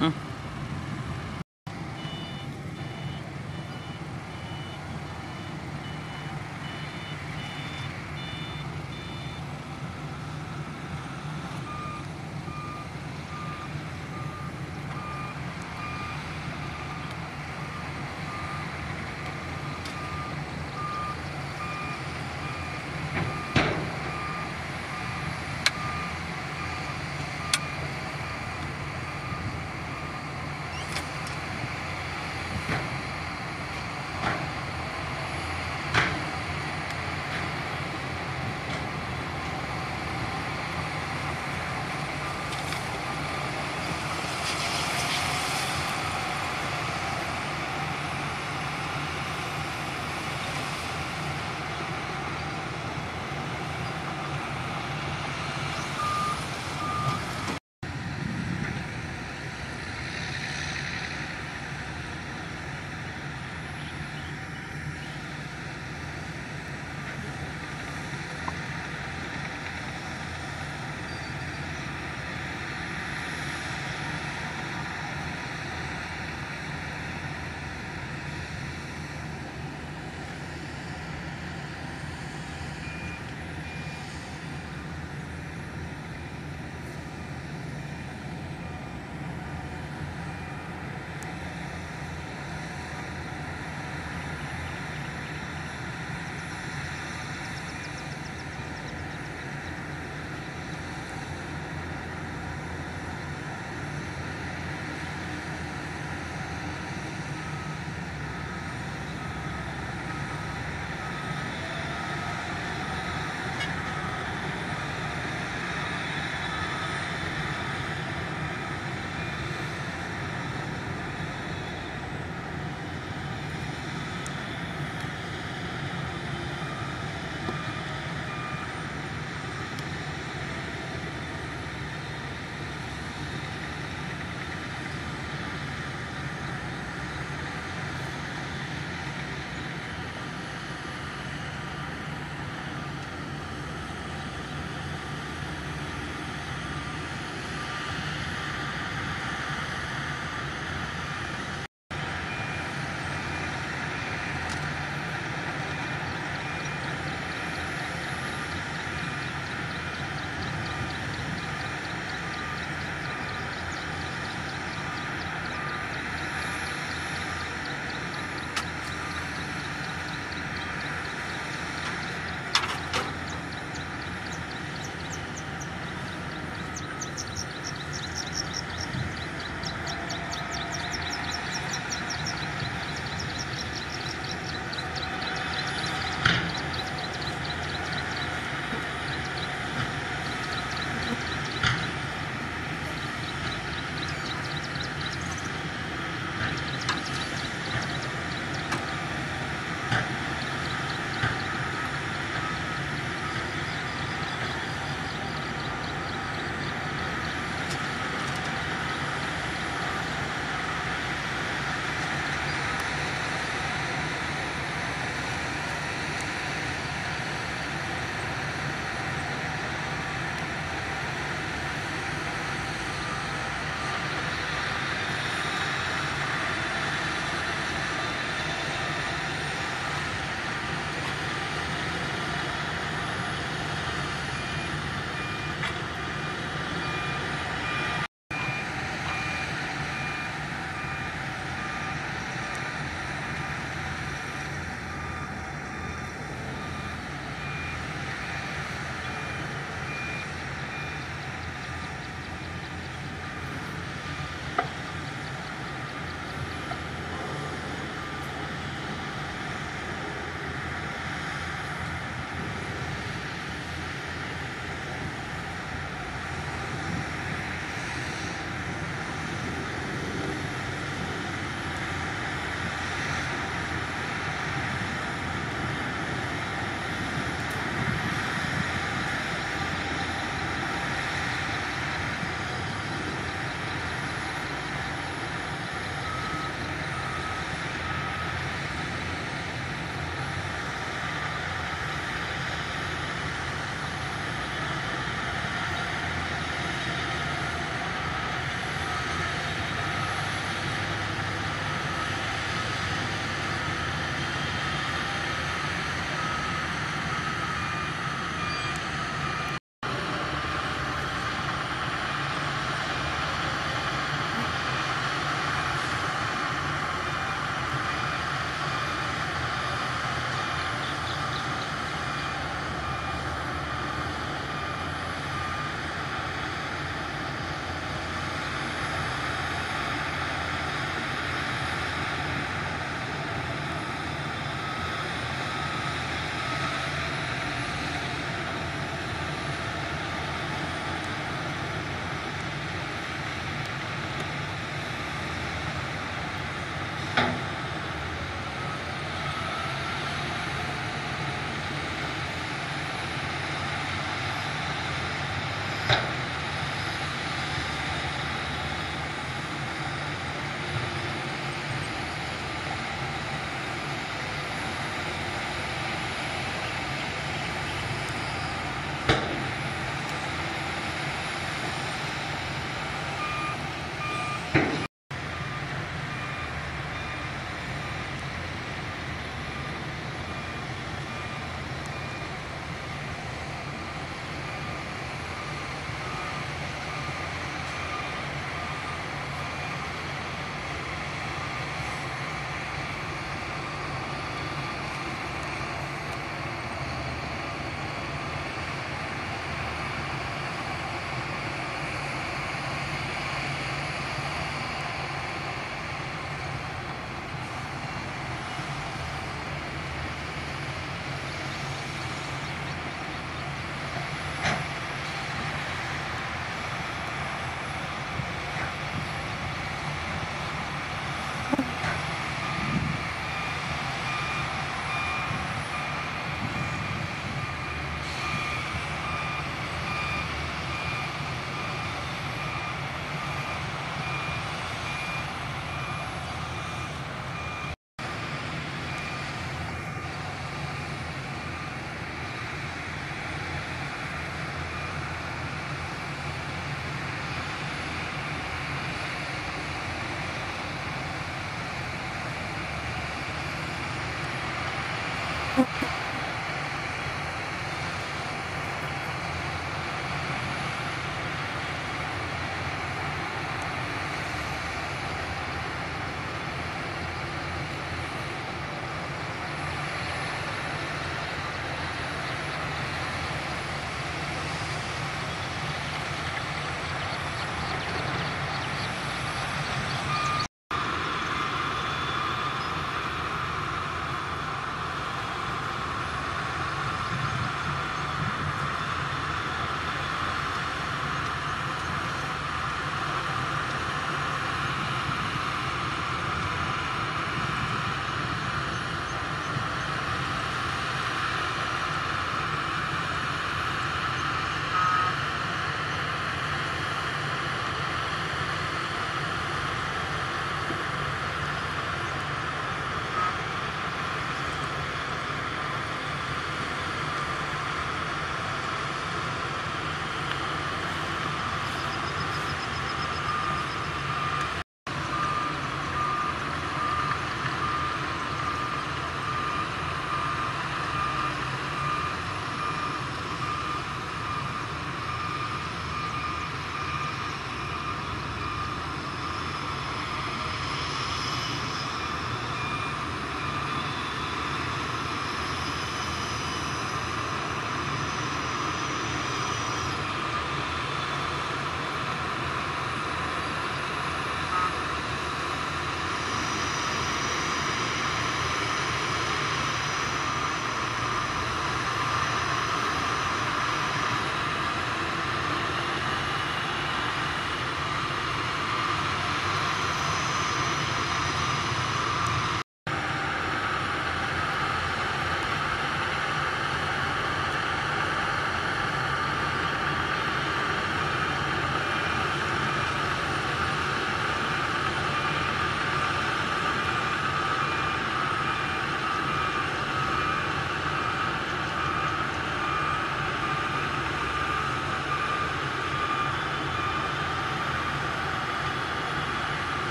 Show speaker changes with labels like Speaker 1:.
Speaker 1: Mm.